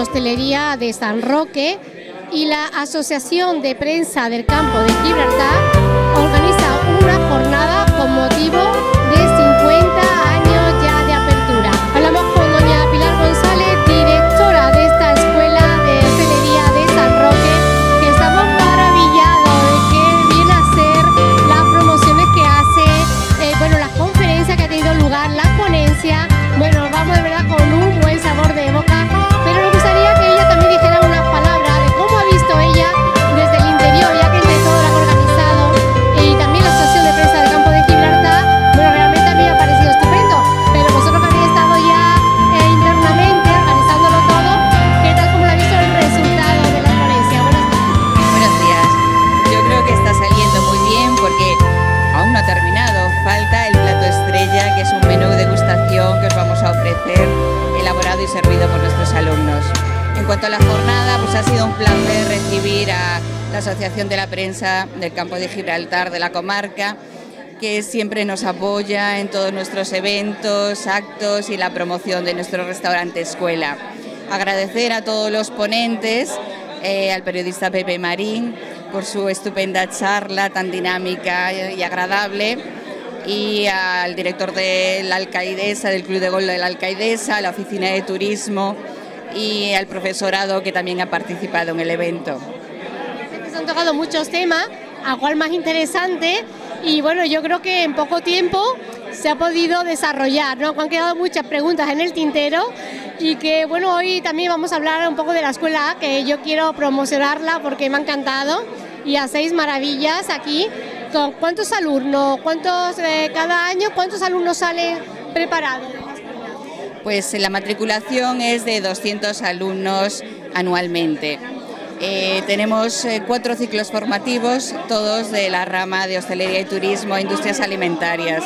Hostelería de San Roque y la Asociación de Prensa del Campo de Gibraltar organiza una jornada menú de degustación que os vamos a ofrecer, elaborado y servido por nuestros alumnos. En cuanto a la jornada, pues ha sido un placer recibir a la Asociación de la Prensa del Campo de Gibraltar de la comarca, que siempre nos apoya en todos nuestros eventos, actos y la promoción de nuestro restaurante escuela. Agradecer a todos los ponentes, eh, al periodista Pepe Marín por su estupenda charla tan dinámica y agradable y al director de la Alcaidesa, del Club de Gol de la Alcaidesa, la Oficina de Turismo y al profesorado que también ha participado en el evento. Se han tocado muchos temas, a cual más interesante y bueno, yo creo que en poco tiempo se ha podido desarrollar, ¿no? Han quedado muchas preguntas en el tintero y que bueno, hoy también vamos a hablar un poco de la escuela que yo quiero promocionarla porque me ha encantado y hacéis maravillas aquí. ¿Con ¿Cuántos alumnos? ¿Cuántos eh, cada año? ¿Cuántos alumnos salen preparados? Pues la matriculación es de 200 alumnos anualmente. Eh, tenemos eh, cuatro ciclos formativos, todos de la rama de hostelería y turismo industrias alimentarias.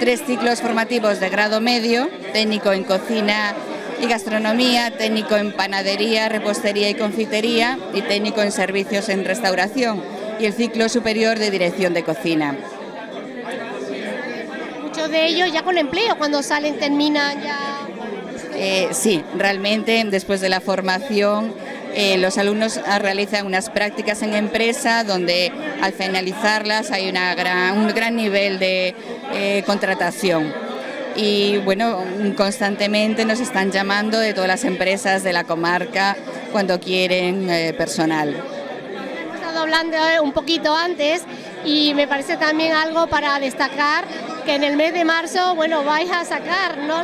Tres ciclos formativos de grado medio, técnico en cocina y gastronomía, técnico en panadería, repostería y confitería y técnico en servicios en restauración y el ciclo superior de dirección de cocina. Muchos de ellos ya con empleo, cuando salen terminan ya... Eh, sí, realmente después de la formación eh, los alumnos realizan unas prácticas en empresa donde al finalizarlas hay una gran, un gran nivel de eh, contratación. Y bueno, constantemente nos están llamando de todas las empresas de la comarca cuando quieren eh, personal. Estado hablando un poquito antes y me parece también algo para destacar que en el mes de marzo, bueno, vais a sacar, ¿no?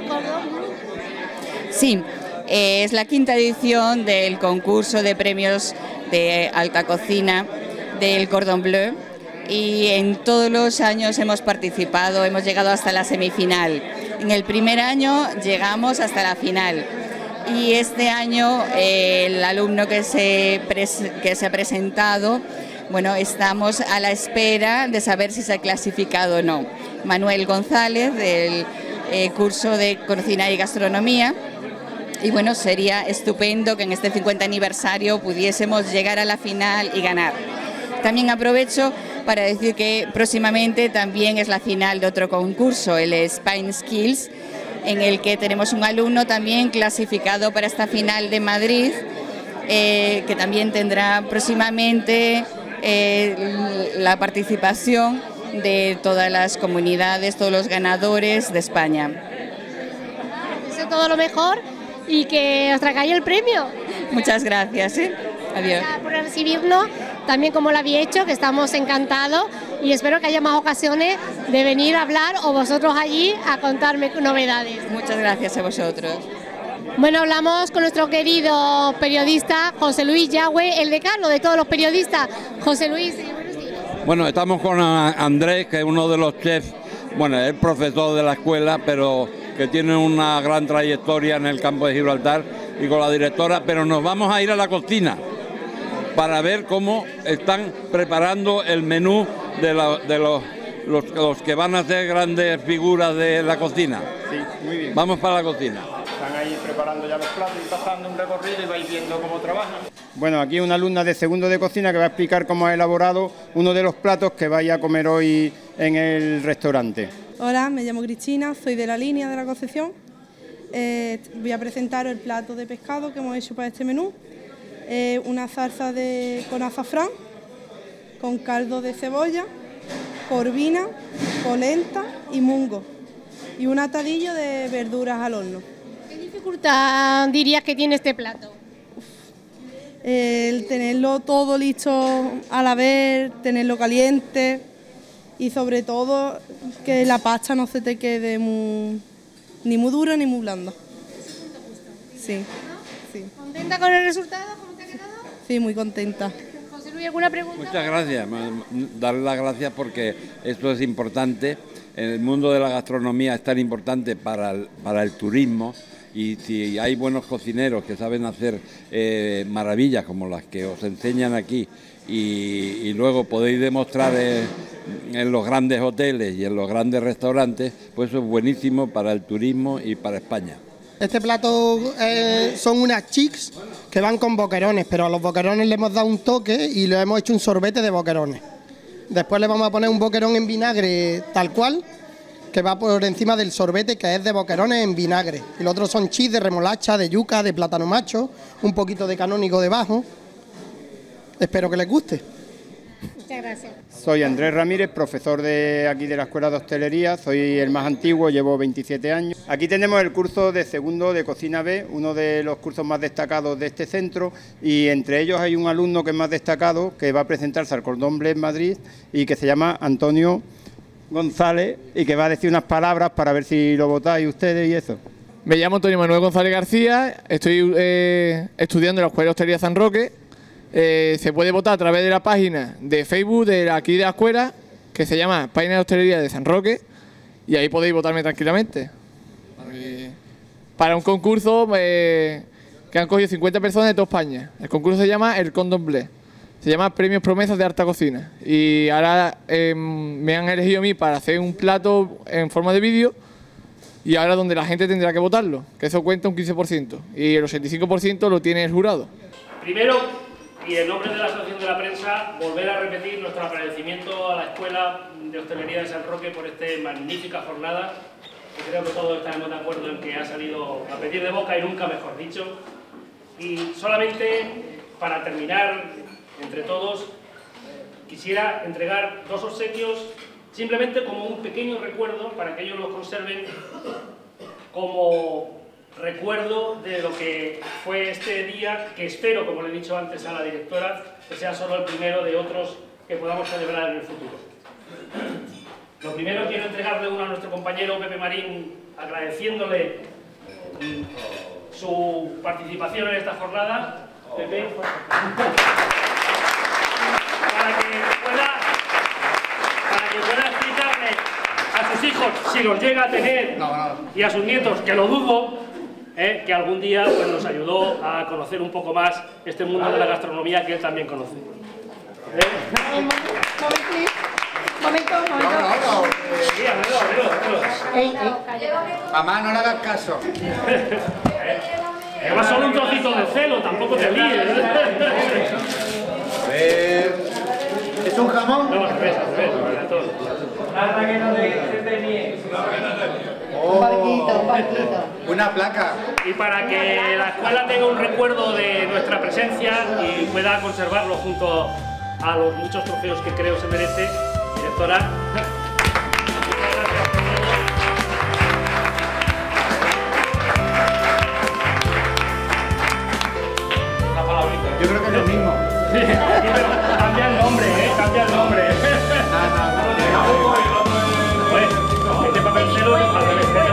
Sí, eh, es la quinta edición del concurso de premios de alta cocina del Cordon Bleu y en todos los años hemos participado, hemos llegado hasta la semifinal. En el primer año llegamos hasta la final y este año eh, el alumno que se, que se ha presentado, bueno, estamos a la espera de saber si se ha clasificado o no. Manuel González del eh, curso de cocina y gastronomía y bueno, sería estupendo que en este 50 aniversario pudiésemos llegar a la final y ganar. También aprovecho para decir que próximamente también es la final de otro concurso, el Spine Skills, en el que tenemos un alumno también clasificado para esta final de Madrid, eh, que también tendrá próximamente eh, la participación de todas las comunidades, todos los ganadores de España. Eso todo lo mejor y que os traigáis el premio. Muchas gracias. ¿eh? Adiós. Gracias por recibirnos, también como lo había hecho, que estamos encantados y espero que haya más ocasiones de venir a hablar o vosotros allí a contarme novedades. Muchas gracias a vosotros. Bueno, hablamos con nuestro querido periodista José Luis Yagüe, el decano de todos los periodistas. José Luis, Bueno, estamos con Andrés, que es uno de los chefs, bueno, es profesor de la escuela, pero que tiene una gran trayectoria en el campo de Gibraltar y con la directora, pero nos vamos a ir a la cocina para ver cómo están preparando el menú de, la, de los, los, los, que van a ser grandes figuras de la cocina. Sí, muy bien. Vamos para la cocina. Están ahí preparando ya los platos y pasando un recorrido y vais viendo cómo trabajan. Bueno, aquí una alumna de segundo de cocina que va a explicar cómo ha elaborado uno de los platos que vais a comer hoy en el restaurante. Hola, me llamo Cristina, soy de la línea de la Concepción. eh, voy a presentar el plato de pescado que hemos hecho para este menú. Eh, una salsa de, con azafrán, con caldo de cebolla, corvina, polenta y mungo. Y un atadillo de verduras al horno. ¿Qué dificultad dirías que tiene este plato? El tenerlo todo listo a la vez, tenerlo caliente y sobre todo que la pasta no se te quede ni muy dura ni muy blanda. Sí, sí. ¿Contenta con el resultado? ¿Cómo te ha quedado? Sí, muy contenta. Muchas gracias, darle las gracias porque esto es importante. En el mundo de la gastronomía es tan importante para el, para el turismo y si hay buenos cocineros que saben hacer eh, maravillas como las que os enseñan aquí y, luego podéis demostrar en los grandes hoteles y en los grandes restaurantes, pues eso es buenísimo para el turismo y para España. Este plato eh, son unas chics que van con boquerones, pero a los boquerones le hemos dado un toque y le hemos hecho un sorbete de boquerones. Después le vamos a poner un boquerón en vinagre tal cual, que va por encima del sorbete que es de boquerones en vinagre. Y los otros son chis de remolacha, de yuca, de plátano macho, un poquito de canónico debajo. Espero que les guste. Muchas gracias. Soy Andrés Ramírez, profesor de aquí de la Escuela de Hostelería, soy el más antiguo, llevo 27 años. Aquí tenemos el curso de segundo de Cocina B, uno de los cursos más destacados de este centro y entre ellos hay un alumno que es más destacado que va a presentarse al Cordón Bleu en Madrid y que se llama Antonio González y que va a decir unas palabras para ver si lo votáis ustedes y eso. Me llamo Antonio Manuel González García, estoy eh, estudiando en la Escuela de Hostelería San Roque eh, se puede votar a través de la página de Facebook de aquí de la escuela, que se llama Página de Hostelería de San Roque, y ahí podéis votarme tranquilamente. Para un concurso eh, que han cogido 50 personas de toda España. El concurso se llama El Condom Blé. Se llama Premios Promesas de Alta Cocina. Y ahora em, me han elegido a mí para hacer un plato en forma de vídeo y ahora donde la gente tendrá que votarlo, que eso cuenta un 15%. Y el 85% lo tiene el jurado. Primero, y en nombre de la Asociación de la Prensa, volver a repetir nuestro agradecimiento a la Escuela de Hostelería de San Roque por esta magnífica jornada. Que creo que todos estaremos de acuerdo en que ha salido a pedir de boca y nunca mejor dicho. Y solamente para terminar entre todos, quisiera entregar dos obsequios simplemente como un pequeño recuerdo para que ellos los conserven como recuerdo de lo que fue este día, que espero, como le he dicho antes a la directora, que sea solo el primero de otros que podamos celebrar en el futuro. Lo primero quiero entregarle uno a nuestro compañero Pepe Marín, agradeciéndole su participación en esta jornada. Pepe, para que pueda, para que pueda explicarle a sus hijos, si los llega a tener, y a sus nietos, que lo dudo, ¿eh? que algún día pues, nos ayudó a conocer un poco más este mundo de la gastronomía que él también conoce. Momento, momento. Mamá, no le hagas caso. Además solo un trocito de celo, tampoco te líes. ¿Es un jamón? No, revés, al revés. Nada que no te un barquito, un barquito. Una placa. Y para que la escuela tenga un recuerdo de nuestra presencia y pueda conservarlo junto a los muchos trofeos que creo se merece, directora. Yo creo que es lo mismo. Cambia el nombre, ¿eh? Cambia el nombre. No, no, no. Gracias.